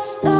stop